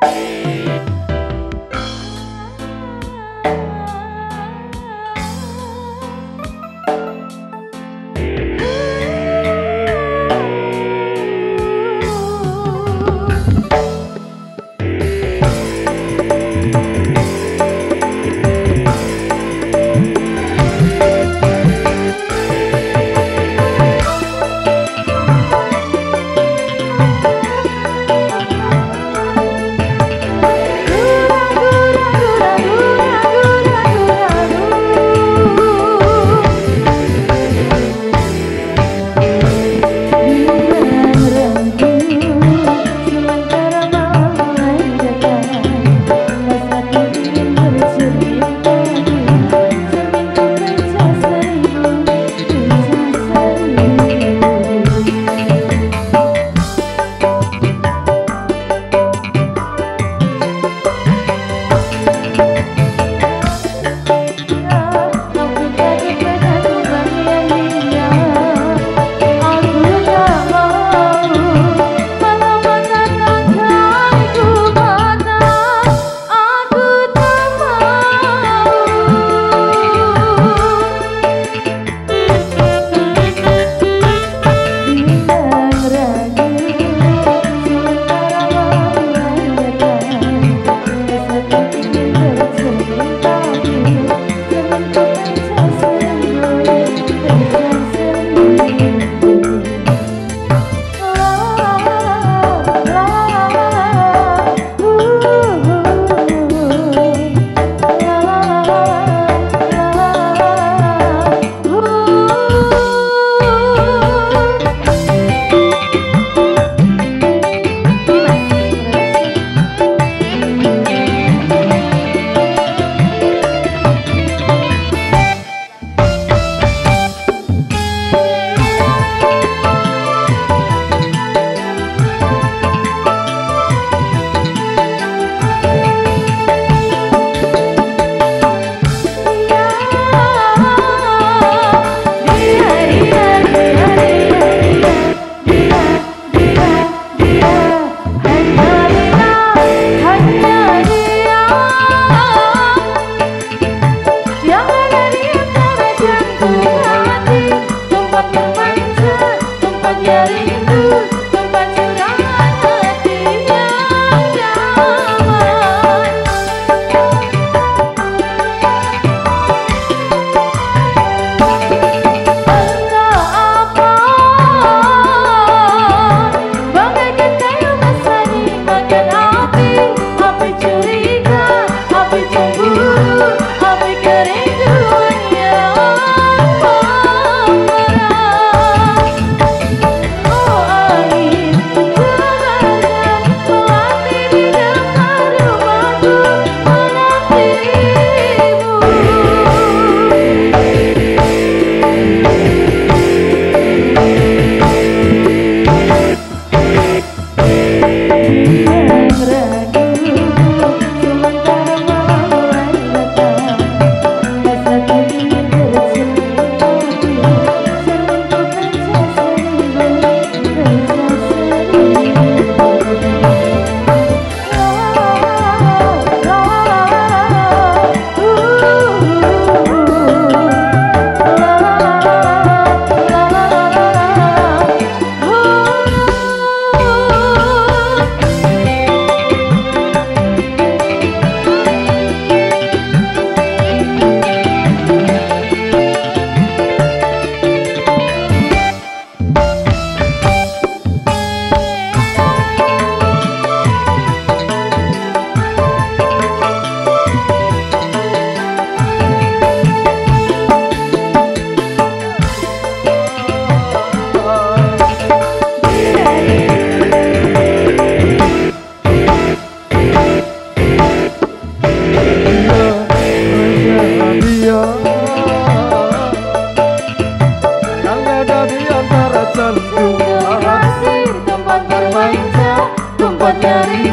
Bye. Tempat bermain Tempat nyari